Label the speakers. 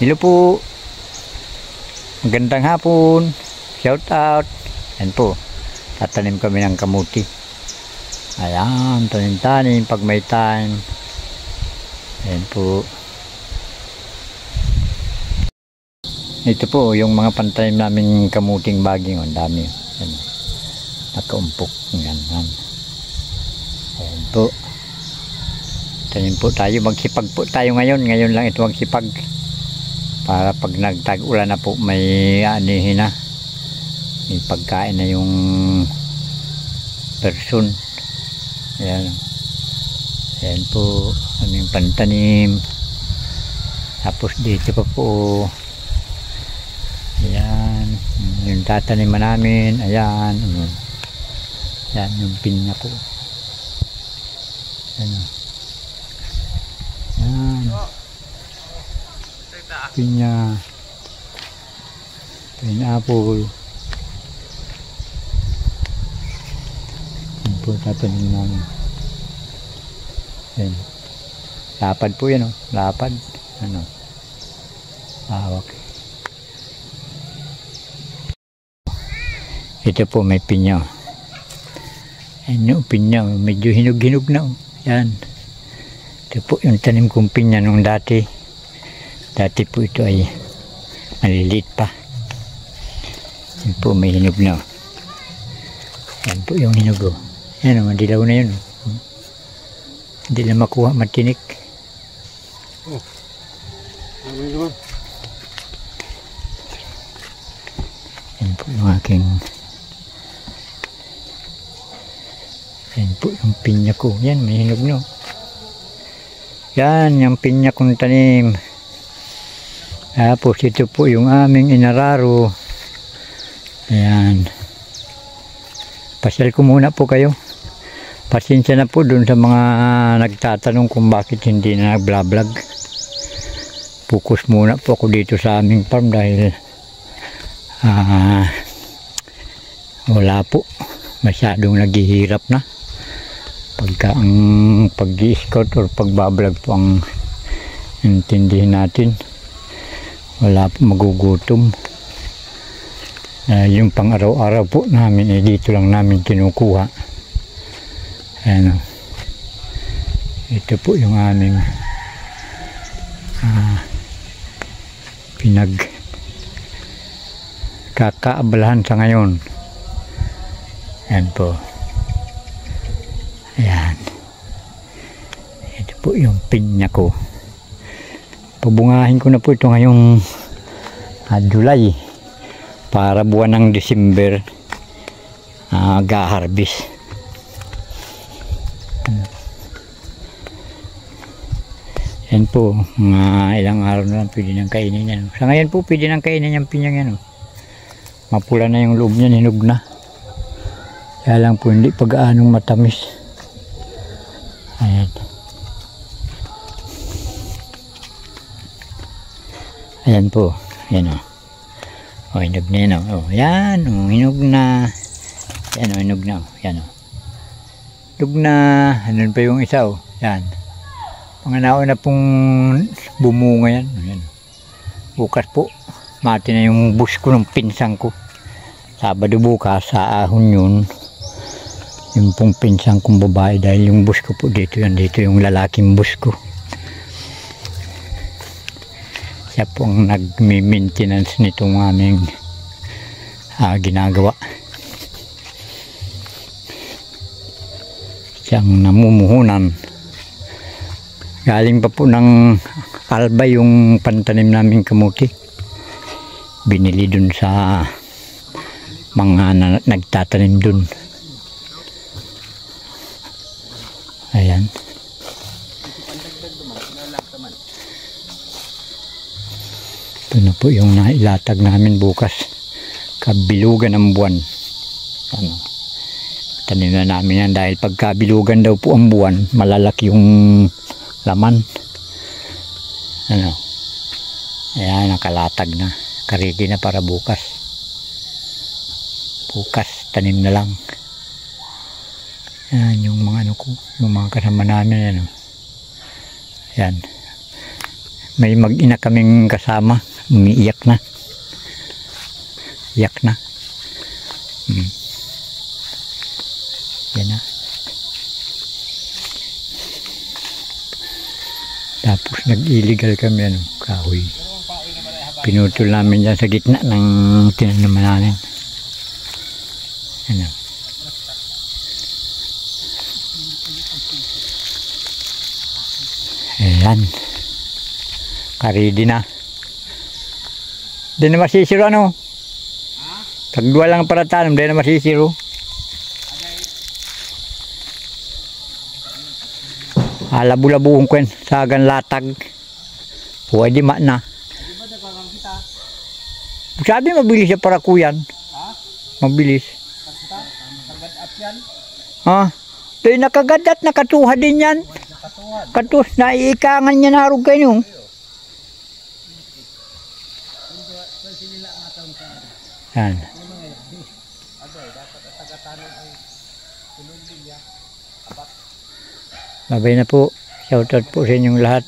Speaker 1: Hello po. Magandang hapon. Shout out. Yan po. Tatanim kami ng kamuti. Ayan, tanim-tanim pag may time. Ayan po. Ito po, yung mga pantanim namin kamuting baging. Ang dami. Ayan. Nakaumpok. Yan, yan. Ayan po. Tanim po tayo. Magsipag po tayo ngayon. Ngayon lang ito magsipag. Para pag nagtag-ulan na po, may anihin na. May pagkain na yung person. Ayan. Ayan po. Aming pantanim. Tapos dito pa po. Ayan. Yung tataniman namin. Ayan. Ayan. Yung pinya po. Ayan. Ayan. Pinya. Pineapple. Yan po tatanim namin. Ayan. Lapad po yan oh. Lapad. Ano. Hawak. Ito po may pinya. Yung pinya. Medyo hinog-hinog na. oh. Yan. Ito po yung tanim kong pinya nung dati. Dati po ito ay maliliit pa. Yan po may hinog na. oh. Yan po yung hinog. Oh. Yan o, madilaw na yun. oh. Hindi na makuha matinik.
Speaker 2: Ano naman?
Speaker 1: Yan po yung aking Yan po yung pinya ko. Yan, may hinog no. Yan, yung pinya kong tanim. Tapos ito po yung aming inararo. Ayan. Pasyal ko muna po kayo. Pasensya na po dun sa mga nagtatanong kung bakit hindi na nag-vlog. Focus muna po ako dito sa aming farm dahil ah wala po. Masyadong naghihirap na. Pagka ang pag-scout or pagbablog po ang intindihin natin. Wala po magugutom. Ah, yung pang araw-araw po namin eh, dito lang namin kinukuha. Ayan o. Ito po yung aming ah, pinag kakaabalahan sa ngayon. Ayan po. Ayan. Ito po yung pinya ko. Pabungahin ko na po ito ngayong ah, July para buwan ng December uh, ga-harvest. Yan po, mga ilang araw na lang pwede nang kainin yan. Sa ngayon po, pwede nang kainin yung pinyang yan. oh. Mapula na yung loob niya, hinog na. Kaya lang po, hindi pag-aanong matamis. Ayan. Ayan po, yan o. Oh, hinog na yan o. Oh. yan, oh, hinog na. Yan o, hinog na. Oh. Yan o. Hinog na. Ano pa yung isa o. Yan. Mga nauna pong bumunga yan. Ayan. Bukas po, mati na yung bus ko ng pinsang ko. Sabado bukas, sa ahon yun. Yung pong pinsang kong babae dahil yung bus ko po dito yan. Dito yung lalaking bus ko. Siya po ang nag-maintenance nitong aming ah, ginagawa. Siyang namumuhunan. Galing pa po ng alba yung pantanim naming kamuti. Binili dun sa mga na, nagtatanim dun. Ayan. Ito na po yung nailatag namin bukas. Kabilugan ng buwan. Ano. Tanim na namin yan dahil pagkabilugan daw po ang buwan, malalaki yung laman. Ano. Ayan, nakalatag na. Karidi na para bukas. Bukas, tanim na lang. Ayan, yung mga ano ko, yung mga kasama namin, ano. Ayan. May mag-ina kaming kasama. Umiiyak na. Iyak na. Hmm. Yan na. Tapos nag-illegal kami ano, kahoy. Pinutol namin dyan sa gitna ng tinanaman namin. Ano. Ayan. Karidi na. Di na masisiro ano? Tagdua lang para tanong, di na masisiro. Alabu-labuhong kwen sa agan latag. Pwede ma na. Sabi mabilis siya para kuyan. Mabilis. Ha? Di nakagadat, nakatuha din yan. Katus, naiikangan niya narog kayo. Yan. Babay na po. Shoutout po sa inyong lahat.